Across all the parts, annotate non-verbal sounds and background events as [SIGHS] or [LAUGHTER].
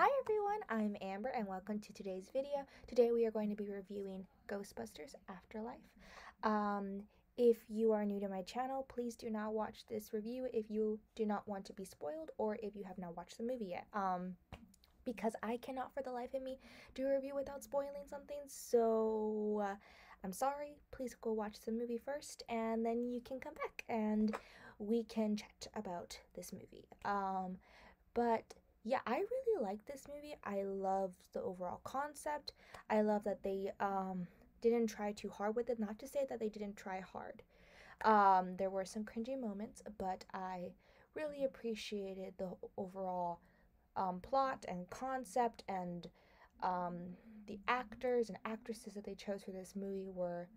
Hi everyone, I'm Amber and welcome to today's video. Today we are going to be reviewing Ghostbusters Afterlife. Um, if you are new to my channel, please do not watch this review if you do not want to be spoiled or if you have not watched the movie yet. Um, because I cannot for the life of me do a review without spoiling something, so uh, I'm sorry. Please go watch the movie first and then you can come back and we can chat about this movie. Um, but yeah, I really like this movie. I love the overall concept. I love that they um didn't try too hard with it. Not to say that they didn't try hard. Um, there were some cringy moments, but I really appreciated the overall um, plot and concept and um, the actors and actresses that they chose for this movie were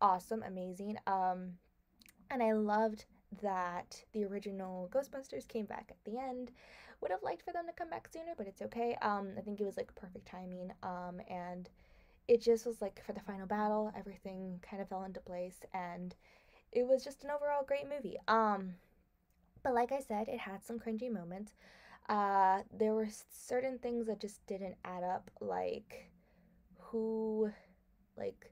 awesome, amazing. Um, and I loved that the original Ghostbusters came back at the end. Would have liked for them to come back sooner, but it's okay. Um, I think it was like perfect timing. Um, and it just was like for the final battle, everything kind of fell into place, and it was just an overall great movie. Um, but like I said, it had some cringy moments. Uh, there were certain things that just didn't add up, like who, like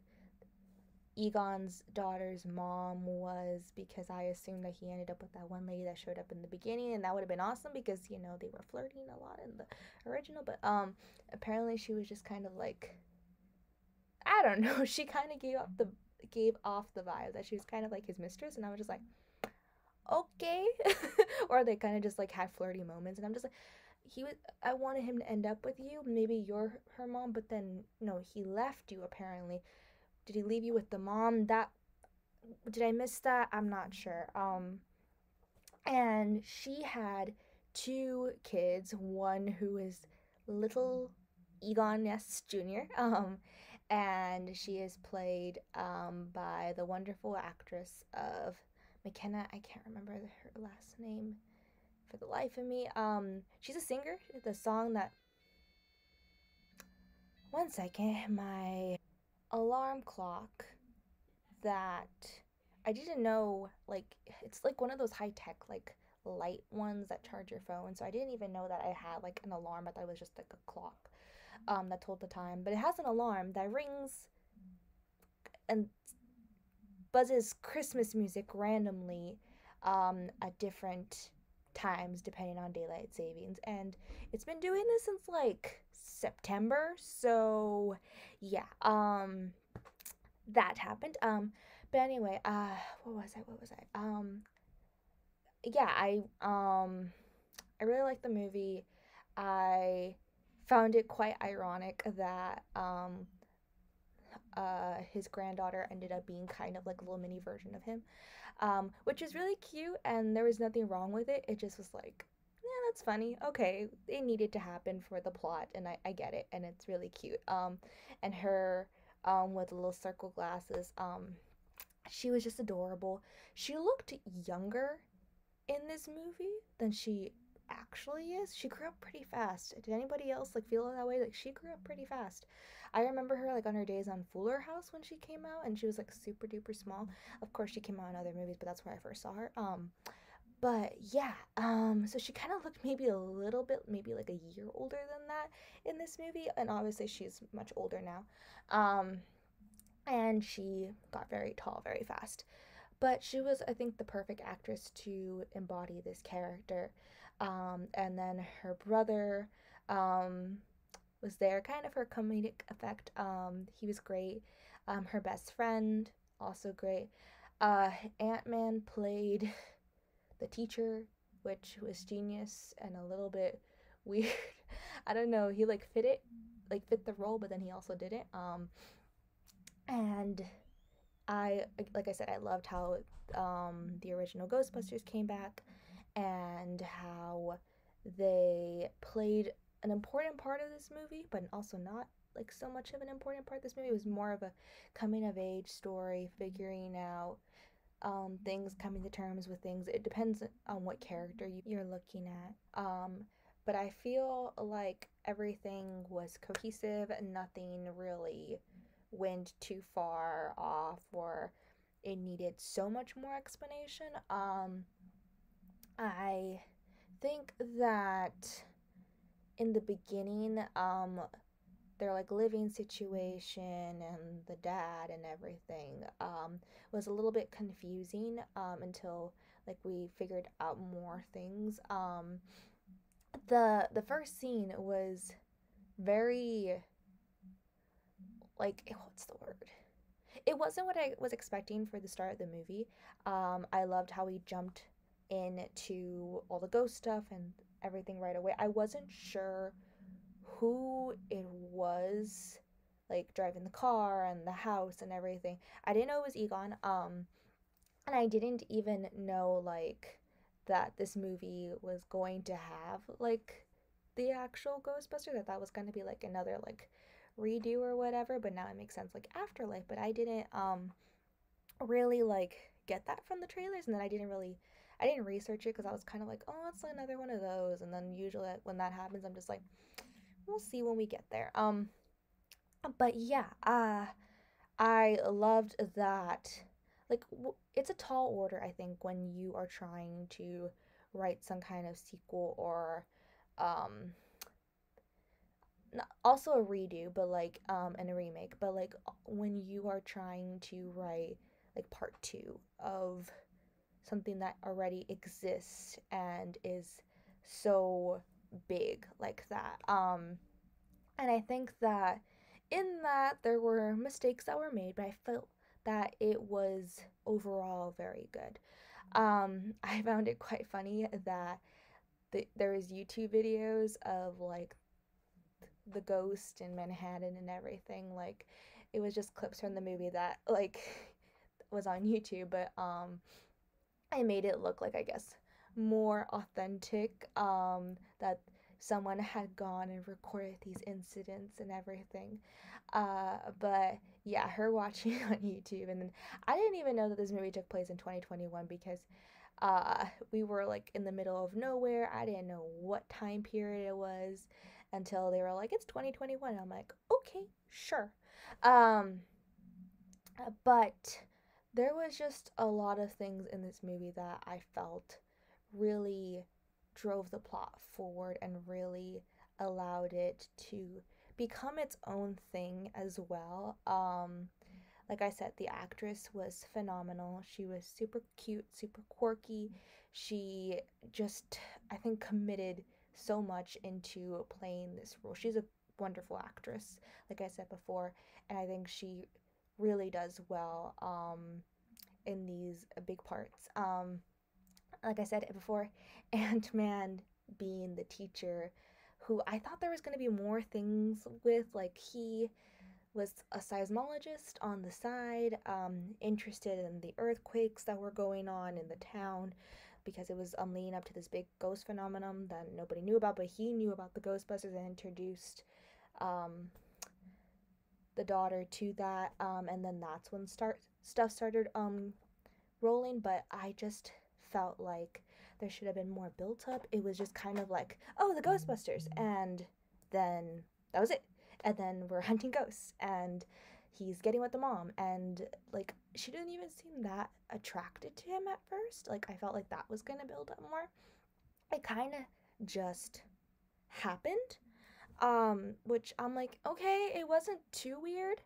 Egon's daughter's mom was because I assumed that he ended up with that one lady that showed up in the beginning and that would have been awesome because you know they were flirting a lot in the original but um apparently she was just kind of like I don't [LAUGHS] know she kind of gave up the gave off the vibe that she was kind of like his mistress and I was just like okay. [LAUGHS] Or they kind of just like had flirty moments and I'm just like he was I wanted him to end up with you maybe you're her mom but then no he left you apparently did he leave you with the mom? That did I miss that? I'm not sure. Um and she had two kids, one who is little Egon Ness Jr. [LAUGHS] Um and she is played um by the wonderful actress of McKenna. I can't remember her last name for the life of me. Um she's a singer. The song that one second, my alarm clock that I didn't know like it's like one of those high tech like light ones that charge your phone. So I didn't even know that I had like an alarm. I thought it was just like a clock um that told the time. But it has an alarm that rings and buzzes Christmas music randomly um at different times depending on daylight savings. And it's been doing this since like September. So yeah um that happened. Um but anyway uh what was I what was I? Um yeah I um I really liked the movie. I found it quite ironic that um uh his granddaughter ended up being kind of like a little mini version of him um, which is really cute, and there was nothing wrong with it. It just was like, yeah, that's funny. Okay, it needed to happen for the plot, and I, I get it, and it's really cute. Um, and her um, with little circle glasses, um, she was just adorable. She looked younger in this movie than she actually is. She grew up pretty fast. Did anybody else like feel that way? Like she grew up pretty fast. I remember her like on her days on Fuller House when she came out and she was like super duper small. Of course she came out in other movies, but that's where I first saw her. Um but yeah, um so she kind of looked maybe a little bit maybe like a year older than that in this movie and obviously she's much older now. Um and she got very tall very fast. But she was I think the perfect actress to embody this character. Um and then her brother um was there, kind of her comedic effect. Um, he was great. Um, her best friend, also great. Uh, Ant Man played [LAUGHS] the teacher, which was genius and a little bit [LAUGHS] weird. I don't know. He like fit it, like fit the role, but then he also didn't. Um, and I, like I said, I loved how um, the original Ghostbusters came back and how they played an important part of this movie, but also not like so much of an important part. This movie was more of a coming of age story, figuring out um, things, coming to terms with things. It depends on what character you're looking at. Um, but I feel like everything was cohesive nothing really went too far off or it needed so much more explanation. Um, I think that in the beginning, um, their like living situation and the dad and everything um, was a little bit confusing um, until like we figured out more things. Um, the the first scene was very like what's the word? It wasn't what I was expecting for the start of the movie. Um, I loved how he jumped into all the ghost stuff and everything right away. I wasn't sure who it was like driving the car and the house and everything. I didn't know it was Egon. Um and I didn't even know like that this movie was going to have like the actual Ghostbusters. I thought was going to be like another like redo or whatever, but now it makes sense like Afterlife, but I didn't um really like get that from the trailers and then I didn't really I didn't research it because I was kind of like, oh, it's another one of those. And then usually when that happens, I'm just like, we'll see when we get there. Um, but yeah, uh, I loved that. Like, w- it's a tall order, I think, when you are trying to write some kind of sequel or, um, also a redo, but like, um, and a remake, but like when you are trying to write like part two of something that already exists and is so big like that. Um, and I think that in that there were mistakes that were made, but I felt that it was overall very good. Um, [LAUGHS] I found it quite funny that the, there was YouTube videos of like the ghost in Manhattan and everything. Like it was just clips from the movie that like [LAUGHS] was on YouTube, but um, I made it look like I guess more authentic. Um, that someone had gone and recorded these incidents and everything. Uh, but yeah, her watching [LAUGHS] on YouTube, and then I didn't even know that this movie took place in 2021 because uh, we were like in the middle of nowhere. I didn't know what time period it was until they were like, it's 2021. I'm like, okay, sure. Um, but there was just a lot of things in this movie that I felt really drove the plot forward and really allowed it to become its own thing as well. Um, like I said, the actress was phenomenal. She was super cute, super quirky. She just, I think, committed so much into playing this role. She's a wonderful actress, like I said before, and I think she really does well um, in these big parts. Um, like I said before, [LAUGHS] Ant Man being the teacher who I thought there was going to be more things with. Like, he was a seismologist on the side, um, interested in the earthquakes that were going on in the town because it was um, leading up to this big ghost phenomenon that nobody knew about, but he knew about the Ghostbusters and introduced um, the daughter to that. Um, and then that's when start stuff started um, rolling. But I just felt like there should have been more built up. It was just kind of like, oh, the Ghostbusters. And then that was it. And then we're [LAUGHS] hunting ghosts. And he's getting with the mom. And like, she didn't even seem that attracted to him at first. Like, I felt like that was going to build up more. It kind of just happened. Um, which I'm like, okay, it wasn't too weird.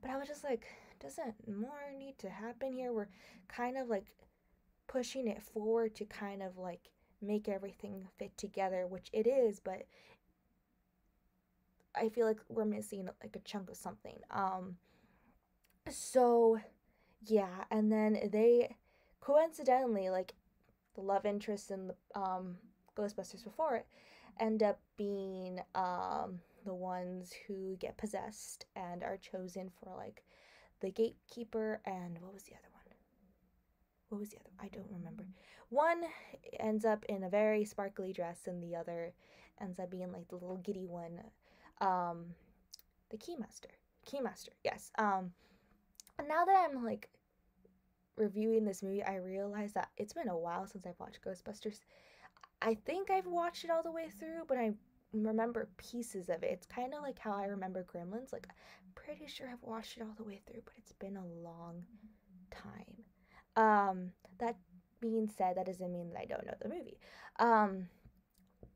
But I was just like, doesn't more need to happen here? We're kind of like pushing it forward to kind of like make everything fit together, which it is, but I feel like we're missing like a chunk of something. Um so yeah, and then they coincidentally like the love interest in the um Ghostbusters before it end up being um the ones who get possessed and are chosen for like the gatekeeper and what was the other one? what was the other? I don't remember. One ends up in a very sparkly dress, and the other ends up being like the little giddy one. Um, the keymaster. Keymaster, yes. Um, now that I'm like reviewing this movie, I realize that it's been a while since I've watched Ghostbusters. I think I've watched it all the way through, but I remember pieces of it. It's kind of like how I remember Gremlins. Like, I'm pretty sure I've watched it all the way through, but it's been a long time. Um, that being said, that doesn't mean that I don't know the movie. Um,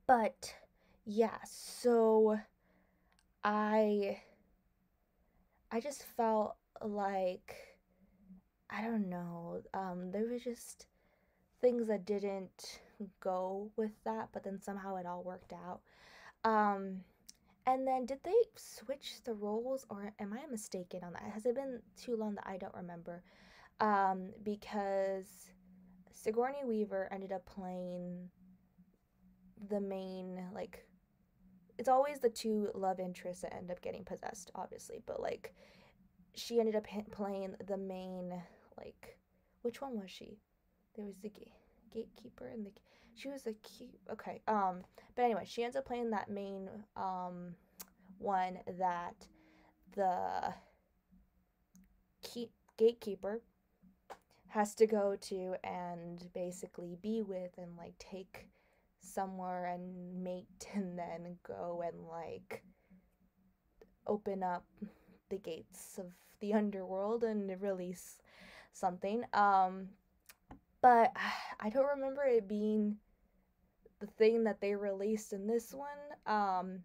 but yeah, so I I just felt like I don't know, um there was just things that didn't go with that, but then somehow it all worked out. Um and then did they switch the roles or am I mistaken on that? Has it been too long that I don't remember? Um because Sigourney Weaver ended up playing the main like it's always the two love interests that end up getting possessed, obviously, but like she ended up playing the main like which one was she? There was the gatekeeper and the she was a cute okay um but anyway she ends up playing that main um one that the keep gatekeeper has to go to and basically be with and like take somewhere and mate [LAUGHS] and then go and like open up the gates of the underworld and release something um but [SIGHS] I don't remember it being the thing that they released in this one um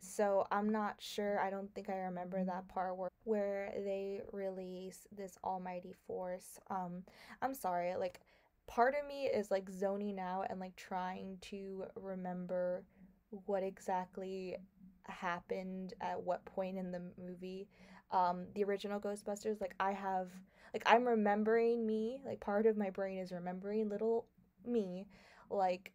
so I'm not sure. I don't think I remember that part where where they release this almighty force. Um I'm sorry. Like part of me is like zoning out and like trying to remember what exactly happened at what point in the movie. Um the original Ghostbusters like I have like I'm remembering me, like part of my brain is remembering little me like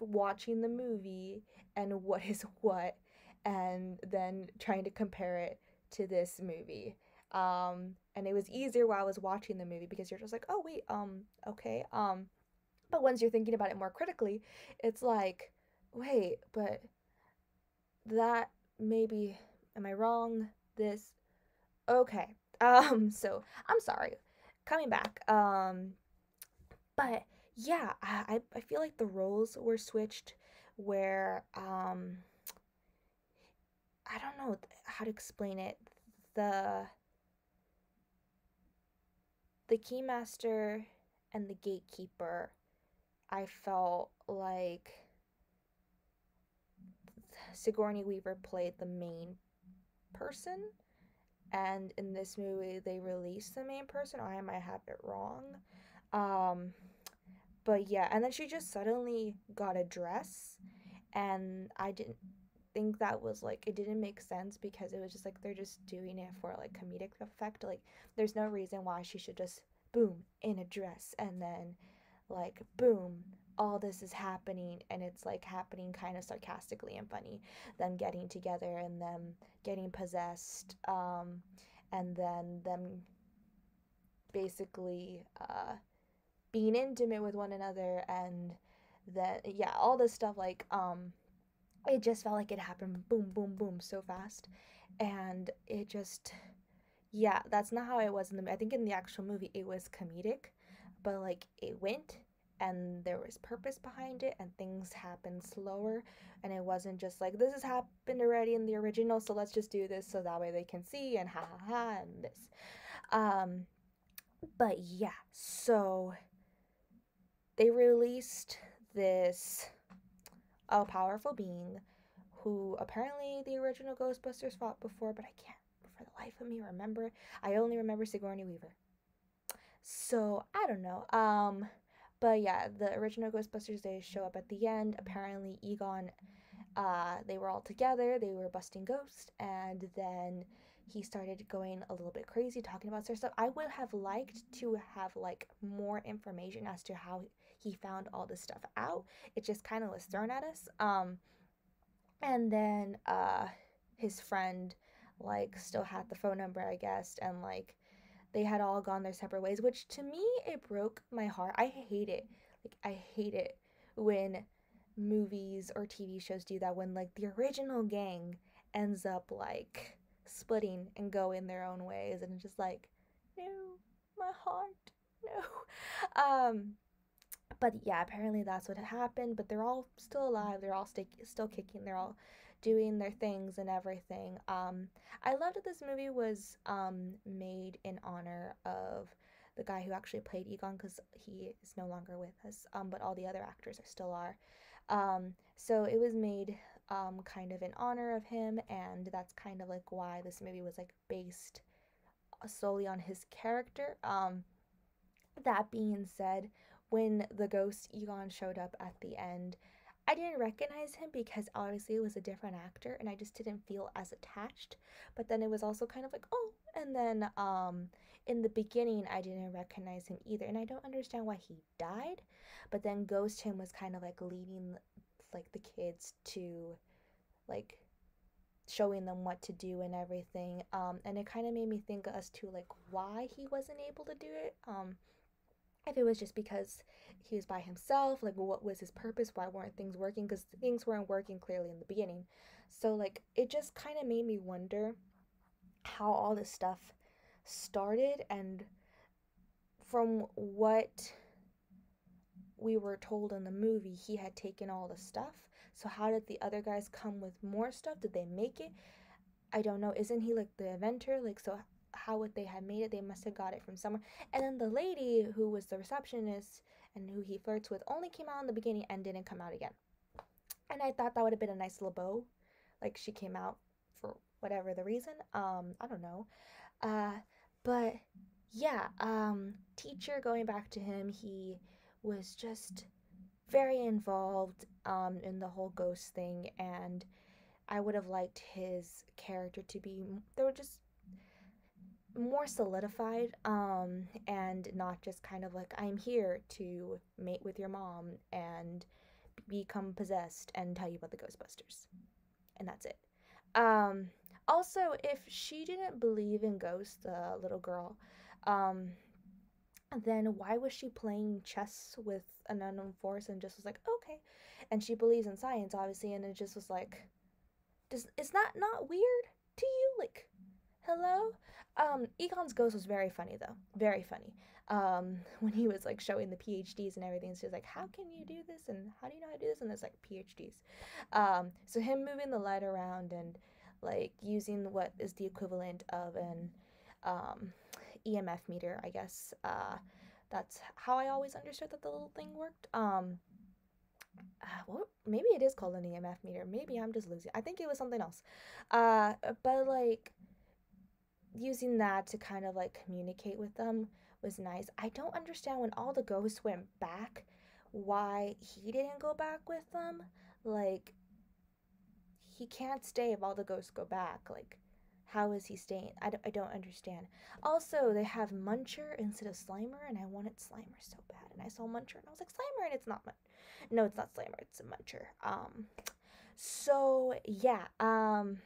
watching the movie and what is [LAUGHS] what and then trying to compare it to this movie. Um, and it was easier while I was watching the movie because you're just like, oh wait, um, okay, um, but once you're thinking about it more critically, it's like, wait, but that maybe am I wrong? This okay. Um, [LAUGHS] so I'm sorry. Coming back. Um, but yeah, I I feel like the roles were switched where um I don't know how to explain it. The the keymaster and the gatekeeper, I felt like Sigourney Weaver played the main person, and in this movie they release the main person. I might have it wrong. Um, but yeah, and then she just suddenly got a dress, and I didn't think that was like it didn't make sense because it was just like they're just doing it for like comedic effect. Like there's no reason why she should just boom in a dress and then like boom all this is happening and it's like happening kind of sarcastically and funny them getting together and them getting possessed um and then them basically uh being intimate with one another and then yeah all this stuff like um it just felt like it happened boom, boom, boom so fast. And it just, yeah, that's not how it was in the, I think in the actual movie it was comedic, but like it went and there was purpose behind it and things happened slower and it wasn't just like this has happened already in the original so let's just do this so that way they can see and ha ha ha and this um but yeah so they released this a powerful being who apparently the original Ghostbusters fought before, but I can't for the life of me remember. I only remember Sigourney Weaver. So I don't know. Um, but yeah, the original Ghostbusters they show up at the end. Apparently, Egon, uh, they were all together. They were busting ghosts, and then he started going a little bit crazy, talking about certain stuff. I would have liked to have like more information as to how he found all this stuff out. It just kind of was thrown at us. Um, and then uh, his friend like still had the phone number, I guess, and like they had all gone their separate ways, which to me it broke my heart. I hate it. Like I hate it when movies or TV shows do that when like the original gang ends up like splitting and going their own ways and just like no my heart no [LAUGHS] um but yeah, apparently that's what happened. But they're all still alive. They're all st- still kicking. They're all doing their things and everything. Um, I loved that this movie was um, made in honor of the guy who actually played Egon because he is no longer with us. Um, but all the other actors are still are. Um, so it was made um, kind of in honor of him, and that's kind of like why this movie was like based solely on his character. Um, that being said, when the ghost Egon showed up at the end, I didn't recognize him because obviously it was a different actor and I just didn't feel as attached. But then it was also kind of like, oh, and then um in the beginning I didn't recognize him either and I don't understand why he died. But then Ghost him was kind of like leading like the kids to like showing them what to do and everything. Um and it kind of made me think as to like why he wasn't able to do it. Um if it was just because he was by himself, like what was his purpose? Why weren't things working? Because things weren't working clearly in the beginning. So, like, it just kind of made me wonder how all this stuff started and from what we were told in the movie, he had taken all the stuff. So, how did the other guys come with more stuff? Did they make it? I don't know. Isn't he like the inventor? Like, so how would they have made it? They must have got it from somewhere. And then the lady who was the receptionist and who he flirts with only came out in the beginning and didn't come out again. And I thought that would have been a nice little bow. Like she came out for whatever the reason. Um, I don't know. Uh, but yeah, um, teacher going back to him, he was just very involved um in the whole ghost thing and I would have liked his character to be there were just more solidified um and not just kind of like i'm here to mate with your mom and become possessed and tell you about the ghostbusters. And that's it. Um also if she didn't believe in ghosts the little girl um then why was she playing chess with an unknown force and just was like okay. And she believes in science obviously and it just was like does is that not weird to you? Like hello um, Egon's ghost was very funny though, very funny. Um, [LAUGHS] when he was like showing the PhDs and everything, so was like, "How can you do this? And how do you know how to do this?" And it's like PhDs. Um, so him moving the light around and like using what is the equivalent of an um, EMF meter, I guess. Uh, that's how I always understood that the little thing worked. Um, uh, well, maybe it is called an EMF meter. Maybe I'm just losing. I think it was something else. Uh, but like using that to kind of like communicate with them was nice. I don't understand when all the ghosts went back why he didn't go back with them. Like he can't stay if all the ghosts go back. Like how is he staying? I don't, I don't understand. Also, they have Muncher instead of Slimer, and I wanted Slimer so bad. And I saw Muncher, and I was like, Slimer, and it's not Mun- No, it's not Slimer. It's a Muncher. Um, so yeah. Um,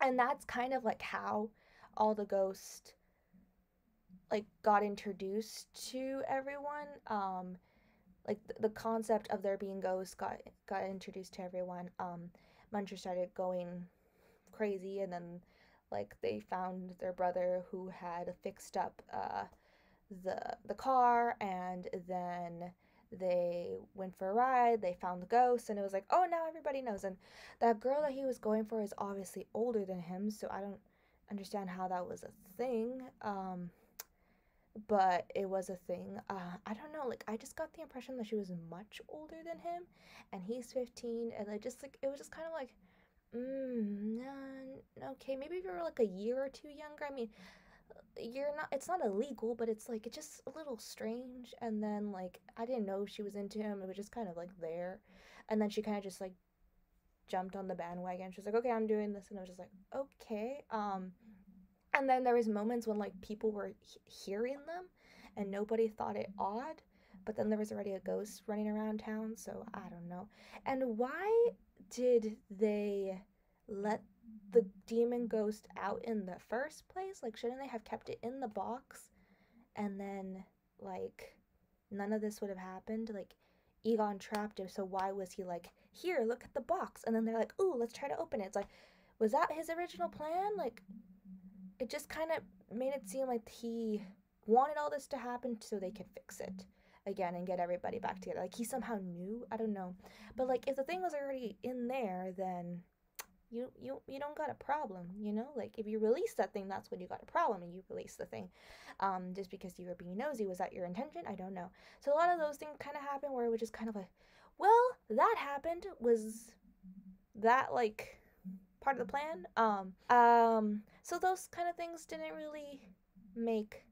and that's kind of like how all the ghosts like got introduced to everyone um like the, the concept of there being ghosts got got introduced to everyone um muncher started going crazy and then like they found their brother who had fixed up uh the the car and then they went for a ride they found the ghost and it was like oh now everybody knows. And that girl that he was going for is obviously older than him so i don't understand how that was a thing. Um, but it was a thing. Uh, I don't know. Like I just got the impression that she was much older than him, and he's 15, and I just like it was just kind of like, mm, okay, maybe if you were like a year or two younger. I mean, you're not. It's not illegal, but it's like it's just a little strange. And then like I didn't know she was into him. It was just kind of like there, and then she kind of just like jumped on the bandwagon. She was like, okay, I'm doing this. And I was just like, okay. Um, and then there was moments when like people were he- hearing them and nobody thought it odd. But then there was already a ghost running around town. So I don't know. And why did they let the demon ghost out in the first place? Like, shouldn't they have kept it in the box? And then, like, none of this would have happened? Like, Egon trapped him, so why was he like, here, look at the box? And then they're like, ooh, let's try to open it. It's like, was that his original plan? Like, it just kind of made it seem like he wanted all this to happen so they could fix it again and get everybody back together. Like, he somehow knew. I don't know. But, like, if the thing was already in there, then you you you don't got a problem you know like if you release that thing that's when you got a problem and you release the thing um just because you were being nosy was that your intention i don't know so a lot of those things kind of happen where it was just kind of like well that happened was that like part of the plan. Um, um, so those kind of things didn't really make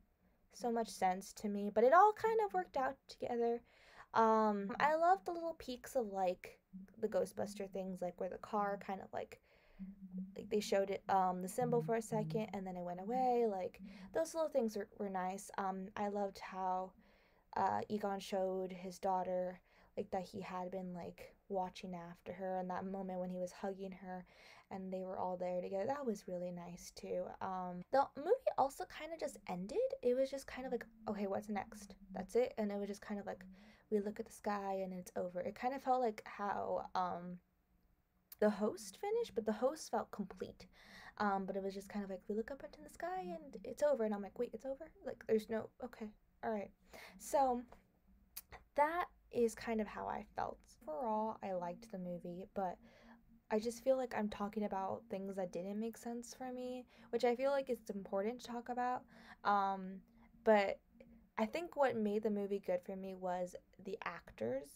so much sense to me, but it all kind of worked out together. Um, I love the little peeks of like the Ghostbuster things, like where the car kind of like like they showed it um the symbol for a second and then it went away. Like those little things were, were nice. Um, I loved how uh Egon showed his daughter like that he had been like watching after her and that moment when he was hugging her and they were all there together. That was really nice too. Um the movie also kind of just ended. It was just kind of like okay what's next? That's it. And it was just kind of like we look at the sky and it's over. It kind of felt like how um the host finished but the host felt complete. Um but it was just kind of like we look up into the sky and it's over. And i'm like wait it's over? Like there's no okay. All right. So that is kind of how I felt. Overall, I liked the movie, but I just feel like I'm talking about things that didn't make sense for me, which I feel like it's important to talk about. Um, but I think what made the movie good for me was the actors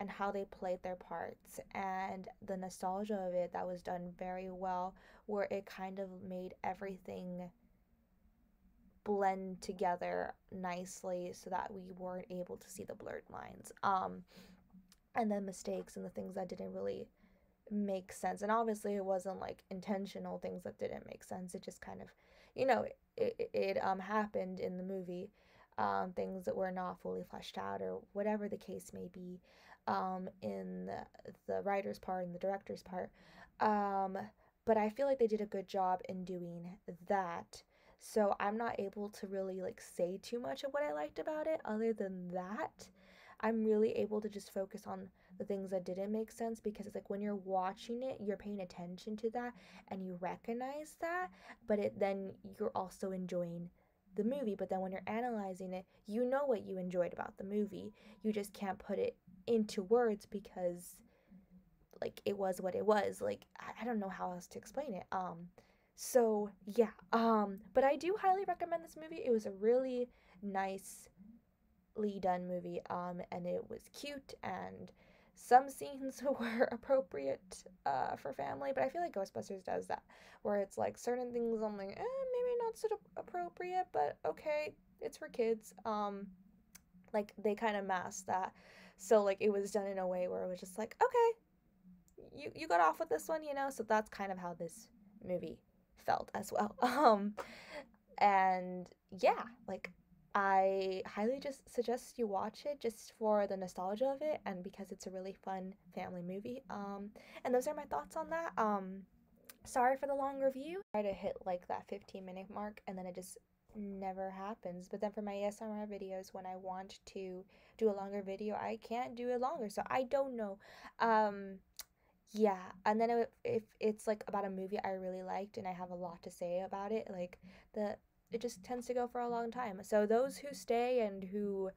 and how they played their parts and the nostalgia of it that was done very well, where it kind of made everything blend together nicely so that we weren't able to see the blurred lines. Um, and then mistakes and the things that didn't really make sense. And obviously, it wasn't like intentional things that didn't make sense. It just kind of, you know, it, it, it um happened in the movie. Um, things that were not fully fleshed out or whatever the case may be um, in the, the writer's part and the director's part. Um, but I feel like they did a good job in doing that so I'm not able to really like say too much of what I liked about it other than that. I'm really able to just focus on the things that didn't make sense because it's like when you're watching it, you're paying attention to that and you recognize that, but it then you're also enjoying the movie. But then when you're analyzing it, you know what you enjoyed about the movie. You just can't put it into words because like it was what it was. Like I, I don't know how else to explain it. Um so yeah, um, but I do highly recommend this movie. It was a really nicely done movie, um, and it was cute and some scenes [LAUGHS] were appropriate uh, for family, but I feel like Ghostbusters does that, where it's like certain things I'm like, eh, maybe not so appropriate, but okay, it's for kids. Um, like they kind of masked that, so like it was done in a way where it was just like, okay, you you got off with this one, you know. So that's kind of how this movie felt as well. [LAUGHS] Um, and yeah, like I highly just suggest you watch it just for the nostalgia of it and because it's a really fun family movie. Um, and those are my thoughts on that. Um, sorry for the long review. I try to hit like that 15 minute mark and then it just never happens. But then for my ASMR videos, when I want to do a longer video, I can't do it longer. So I don't know. Um, yeah, and then if, if it's like about a movie I really liked and I have a lot to say about it, like the it just tends to go for a long time. So those who stay and who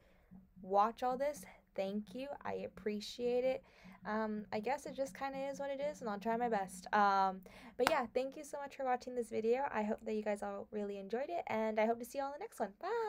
watch all this, thank you. I appreciate it. Um, I guess it just kind of is what it is, and I'll try my best. Um, but yeah, thank you so much for watching this video. I hope that you guys all really enjoyed it, and I hope to see you all in the next one. Bye!